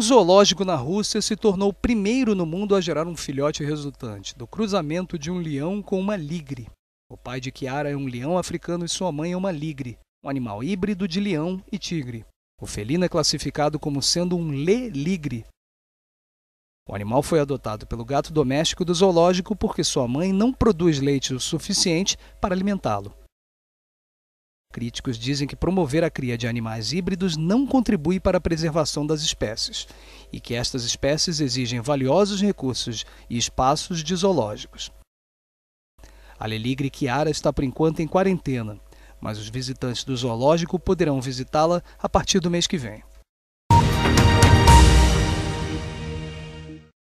Um zoológico na Rússia se tornou o primeiro no mundo a gerar um filhote resultante do cruzamento de um leão com uma ligre. O pai de Kiara é um leão africano e sua mãe é uma ligre, um animal híbrido de leão e tigre. O felino é classificado como sendo um lê-ligre. O animal foi adotado pelo gato doméstico do zoológico porque sua mãe não produz leite o suficiente para alimentá-lo. Críticos dizem que promover a cria de animais híbridos não contribui para a preservação das espécies e que estas espécies exigem valiosos recursos e espaços de zoológicos. A Leligre Chiara está por enquanto em quarentena, mas os visitantes do zoológico poderão visitá-la a partir do mês que vem.